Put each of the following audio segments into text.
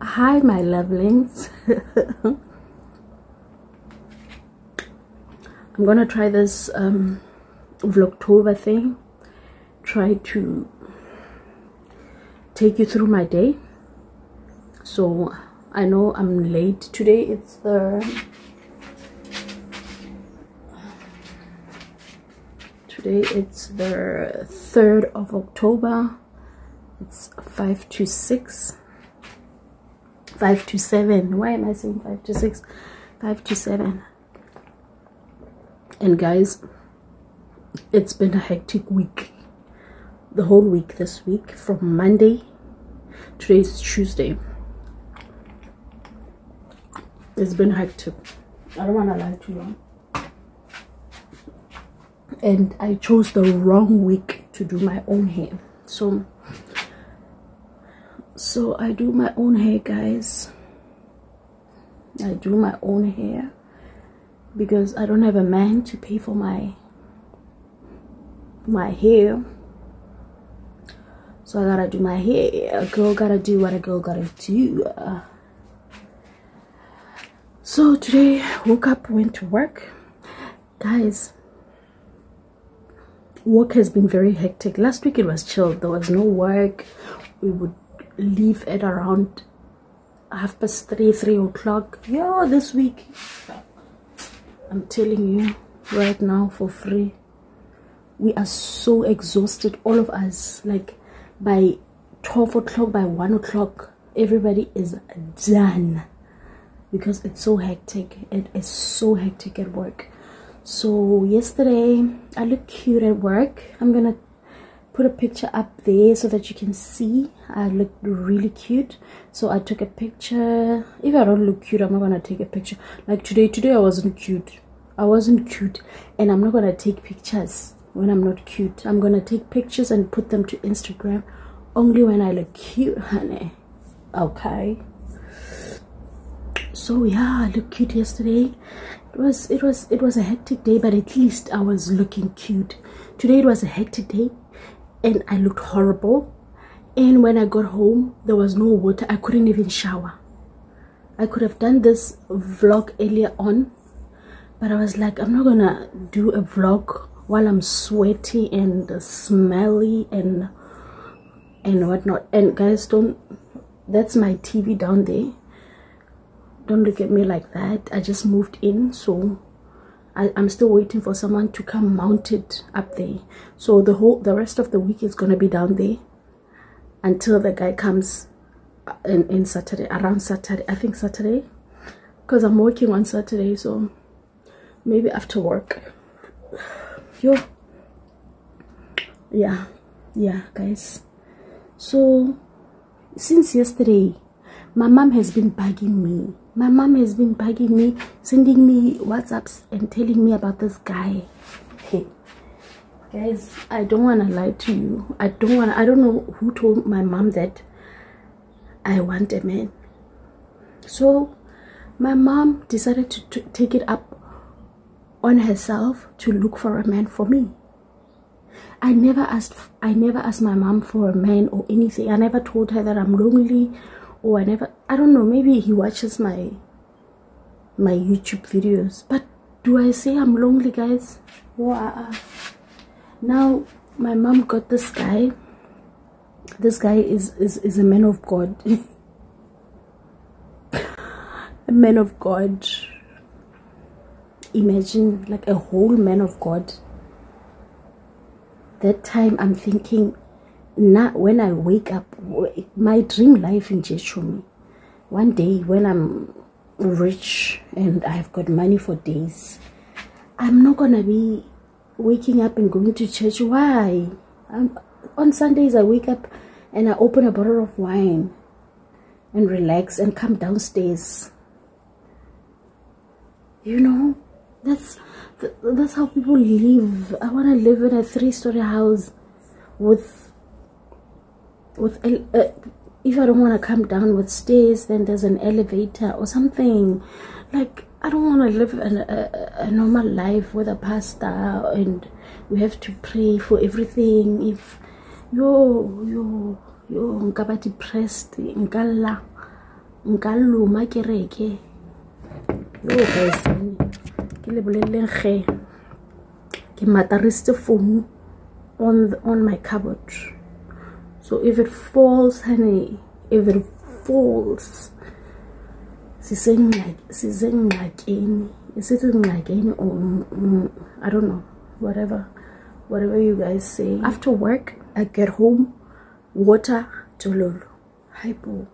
hi my lovelings. I'm gonna try this um vlogtober thing. Try to take you through my day. So i know i'm late today. It's the today it's the 3rd of october. It's 5 to 6 5 to 7 why am i saying 5 to 6 5 to 7 and guys it's been a hectic week. The whole week this week from monday today's tuesday. It's been hectic. I don't want to lie to you. And i chose the wrong week to do my own hair. So so i do my own hair guys. I do my own hair because i don't have a man to pay for my my hair. So i gotta do my hair. A girl gotta do what a girl gotta do. So today woke up went to work. Guys work has been very hectic. Last week it was chill. There was no work. We would leave at around half past three three o'clock. Yeah this week. I'm telling you right now for free. We are so exhausted all of us. Like by 12 o'clock by 1 o'clock everybody is done. Because it's so hectic. It is so hectic at work. So yesterday i look cute at work. I'm gonna put a picture up there so that you can see. I look really cute. So i took a picture. If i don't look cute i'm not gonna take a picture. Like today today i wasn't cute. I wasn't cute and i'm not gonna take pictures when i'm not cute. I'm gonna take pictures and put them to instagram only when i look cute honey. Okay? So yeah i looked cute yesterday. It was it was it was a hectic day but at least i was looking cute. Today it was a hectic day and i looked horrible. And when i got home there was no water. I couldn't even shower. I could have done this vlog earlier on but i was like i'm not gonna do a vlog while i'm sweaty and smelly and and whatnot. And guys don't that's my tv down there. Don't look at me like that. I just moved in so I, am still waiting for someone to come mount it up there. So the whole the rest of the week is gonna be down there until the guy comes uh, in, in saturday around saturday i think saturday. Because i'm working on saturday so maybe after work. Yo. Yeah yeah guys. So since yesterday my mom has been bugging me my mom has been bugging me sending me whatsapps and telling me about this guy. Hey guys i don't want to lie to you. I don't want i don't know who told my mom that i want a man. So my mom decided to take it up on herself to look for a man for me. I never asked I never asked my mom for a man or anything. I never told her that I'm lonely or I never I don't know, maybe he watches my my YouTube videos. But do I say I'm lonely guys? Wow. Now my mom got this guy. This guy is is, is a man of God. a man of God. Imagine like a whole man of God that time i'm thinking now when i wake up my dream life in me one day when i'm rich and i've got money for days i'm not gonna be waking up and going to church. Why? I'm, on sundays i wake up and i open a bottle of wine and relax and come downstairs. You know that's that's how people live. I want to live in a three-story house with with uh, if i don't want to come down with stairs then there's an elevator or something. Like i don't want to live a, a, a normal life with a pastor and we have to pray for everything. If yo yo yo nka ba depressed nkalla nka loma kereke yo guys ke le boleleng ge ke matarisitse phone on on my cupboard so if it falls honey if it falls sisengxakini isithi ngxakini or i don't know whatever whatever you guys say. After work i get home water jololo hypo.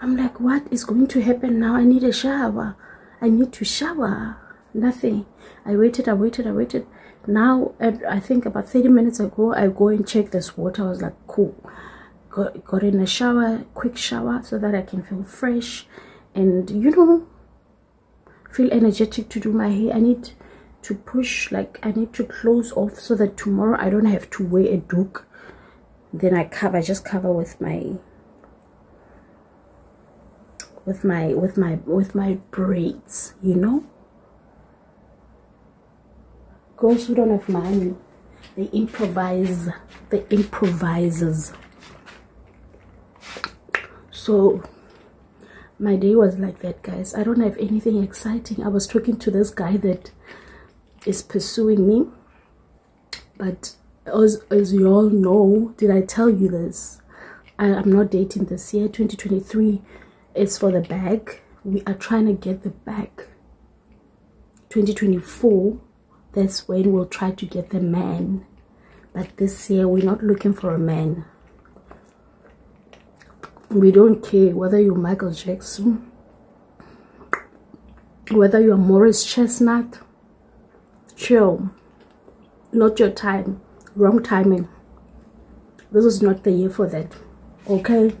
I'm like what is going to happen now? I need a shower. I need to shower nothing. I waited i waited i waited. Now i think about 30 minutes ago i go and check this water. I was like cool. Got, got in a shower quick shower so that i can feel fresh and you know feel energetic to do my hair. I need to push like i need to close off so that tomorrow i don't have to wear a doek then i cover I just cover with my with my with my with my braids you know girls who don't have money they improvise they improvises so my day was like that guys. I don't have anything exciting. I was talking to this guy that is pursuing me. But as, as you all know did i tell you this? I, i'm not dating this year. 2023 is for the bag. We are trying to get the bag. 2024 that's when we'll try to get the man. But this year we're not looking for a man. We don't care whether you're michael jackson whether you're morris chestnut. Chill. Not your time. Wrong timing. This is not the year for that. Okay?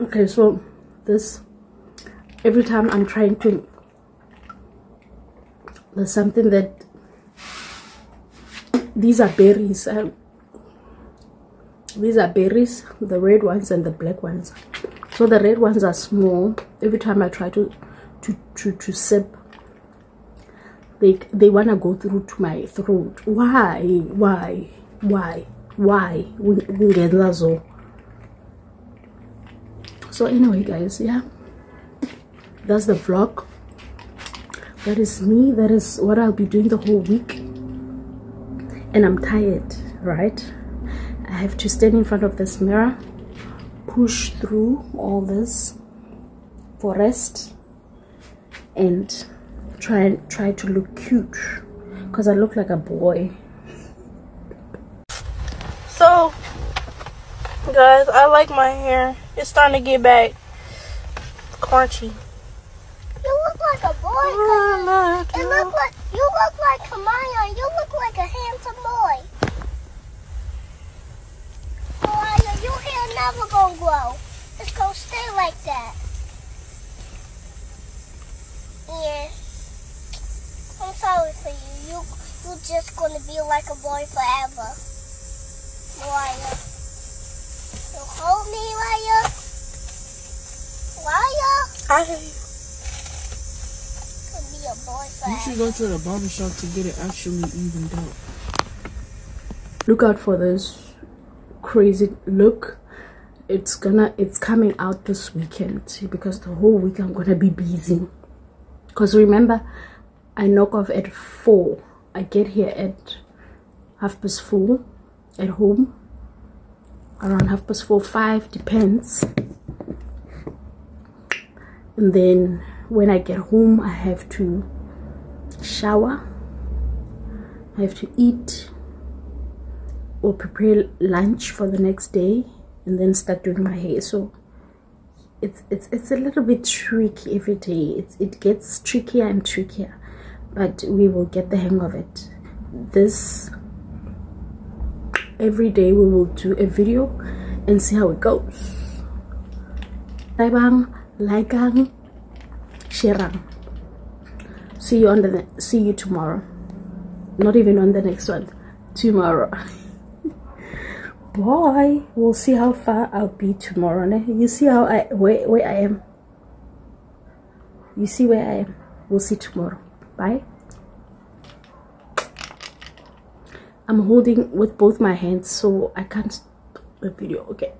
Okay so this every time i'm trying to there's something that these are berries. Uh, these are berries the red ones and the black ones. So the red ones are small. Every time i try to to to, to sip they they want to go through to my throat. Why? Why? Why? Why? We get so. so anyway guys yeah. That's the vlog that is me that is what i'll be doing the whole week. And i'm tired right? I have to stand in front of this mirror push through all this for rest and try try to look cute because i look like a boy. So guys i like my hair. It's starting to get back crunchy like a. Oh, it look like you look like Kamaya. You look like a handsome boy. Kamaya, your hair never gonna grow. It's gonna stay like that. Yeah. I'm sorry for you. You you just gonna be like a boy forever. Mariah. You hold me, Mariah. Mariah. I hear you should go to the barber shop to get it actually evened out. Look out for this crazy look. It's gonna it's coming out this weekend because the whole week I'm gonna be busy. Because remember, I knock off at four. I get here at half past four at home. Around half past four, five depends. And then when I get home I have to shower. I have to eat or prepare lunch for the next day and then start doing my hair. So it's it's it's a little bit tricky every day. It's, it gets trickier and trickier but we will get the hang of it. This every day we will do a video and see how it goes. Bye bye like Shirang. See you on the see you tomorrow. Not even on the next one. Tomorrow. Boy, we'll see how far I'll be tomorrow. You see how I where where I am. You see where I am. We'll see tomorrow. Bye. I'm holding with both my hands so I can't the video. Okay.